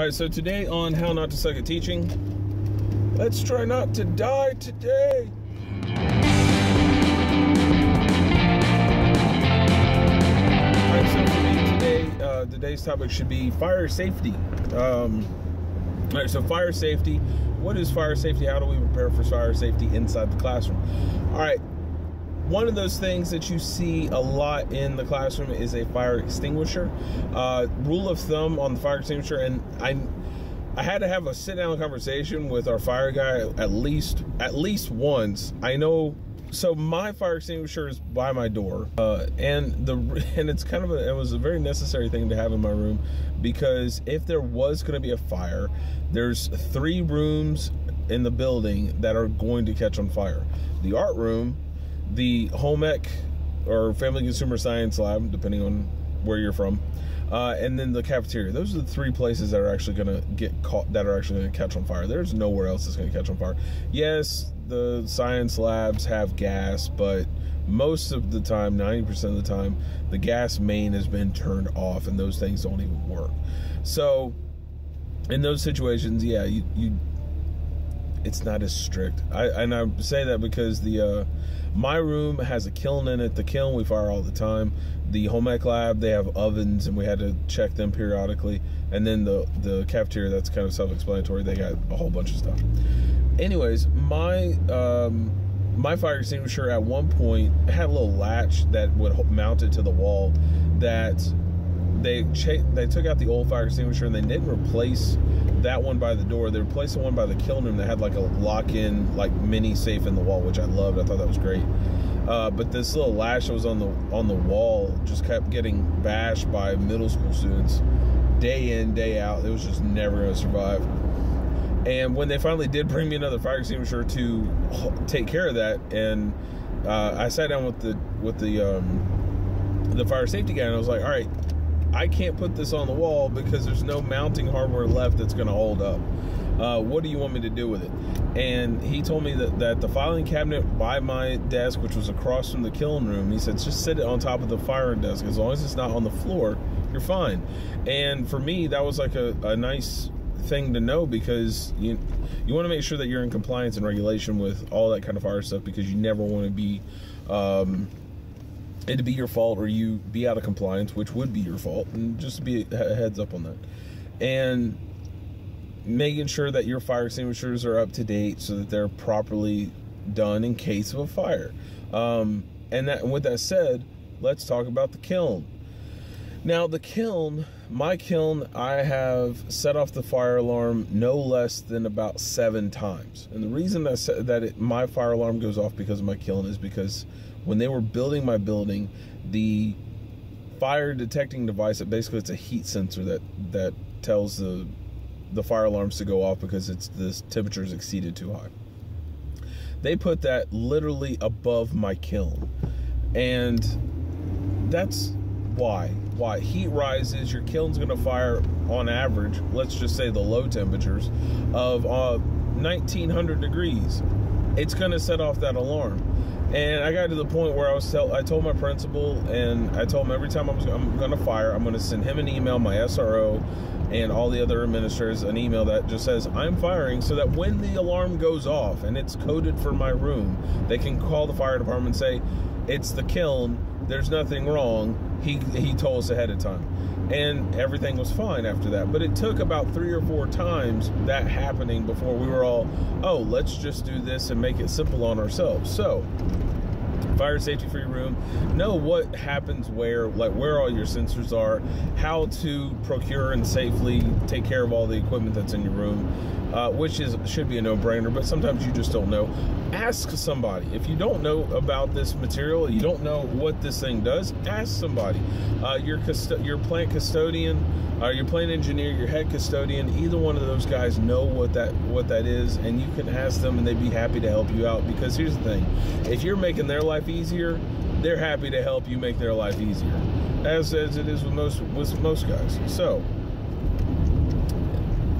All right, so today on How Not to Suck at Teaching, let's try not to die today. All right, so today, uh, today's topic should be fire safety. Um, all right, so fire safety. What is fire safety? How do we prepare for fire safety inside the classroom? All right, one of those things that you see a lot in the classroom is a fire extinguisher. Uh, rule of thumb on the fire extinguisher, and I, I had to have a sit down conversation with our fire guy at least at least once. I know. So my fire extinguisher is by my door, uh, and the and it's kind of a, it was a very necessary thing to have in my room because if there was going to be a fire, there's three rooms in the building that are going to catch on fire. The art room, the home ec or family consumer science lab, depending on where you're from, uh, and then the cafeteria. Those are the three places that are actually going to get caught, that are actually going to catch on fire. There's nowhere else that's going to catch on fire. Yes, the science labs have gas, but most of the time, 90% of the time, the gas main has been turned off and those things don't even work. So, in those situations, yeah, you, you it's not as strict. I and I say that because the uh, my room has a kiln in it. The kiln we fire all the time. The home ec lab they have ovens and we had to check them periodically. And then the the cafeteria that's kind of self-explanatory. They got a whole bunch of stuff. Anyways, my um, my fire extinguisher at one point had a little latch that would mount it to the wall that they they took out the old fire extinguisher and they didn't replace that one by the door. They replaced the one by the kiln room that had like a lock-in, like mini safe in the wall, which I loved. I thought that was great. Uh, but this little latch that was on the on the wall just kept getting bashed by middle school students day in day out. It was just never going to survive. And when they finally did bring me another fire extinguisher to take care of that, and uh, I sat down with the with the um, the fire safety guy, and I was like, "All right, I can't put this on the wall because there's no mounting hardware left that's going to hold up. Uh, what do you want me to do with it? And he told me that, that the filing cabinet by my desk, which was across from the kiln room, he said, just sit it on top of the firing desk. As long as it's not on the floor, you're fine. And for me, that was like a, a nice thing to know because you you want to make sure that you're in compliance and regulation with all that kind of fire stuff because you never want to be um, it to be your fault or you be out of compliance, which would be your fault, and just to be a heads up on that. And making sure that your fire extinguishers are up to date so that they're properly done in case of a fire. Um, and that, with that said, let's talk about the kiln. Now, the kiln, my kiln, I have set off the fire alarm no less than about seven times. And the reason that, that it, my fire alarm goes off because of my kiln is because when they were building my building, the fire detecting device, basically it's a heat sensor that, that tells the, the fire alarms to go off because it's the temperature is exceeded too high. They put that literally above my kiln. And that's why? Why? Heat rises, your kiln's gonna fire on average, let's just say the low temperatures of uh, 1900 degrees. It's gonna set off that alarm. And I got to the point where I was tell, I told my principal and I told him every time I was I'm gonna fire, I'm gonna send him an email, my SRO, and all the other administrators an email that just says I'm firing so that when the alarm goes off and it's coded for my room, they can call the fire department and say, It's the kiln, there's nothing wrong. He he told us ahead of time and everything was fine after that. But it took about three or four times that happening before we were all oh let's just do this and make it simple on ourselves. So fire safety for your room know what happens where like where all your sensors are how to procure and safely take care of all the equipment that's in your room uh, which is should be a no-brainer but sometimes you just don't know ask somebody. If you don't know about this material, you don't know what this thing does, ask somebody. Uh, your, your plant custodian, uh, your plant engineer, your head custodian, either one of those guys know what that what that is, and you can ask them, and they'd be happy to help you out. Because here's the thing: if you're making their life easier, they're happy to help you make their life easier, as as it is with most with most guys. So,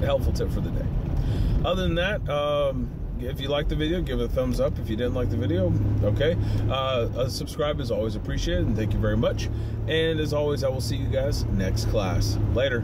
helpful tip for the day. Other than that. Um, if you liked the video, give it a thumbs up. If you didn't like the video, okay. Uh, a subscribe is always appreciated, and thank you very much. And as always, I will see you guys next class. Later.